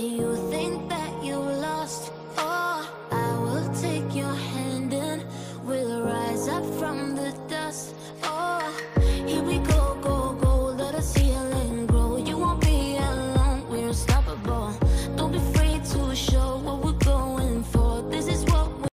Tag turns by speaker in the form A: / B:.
A: you think that you lost. Oh, I will take your hand and we'll rise up from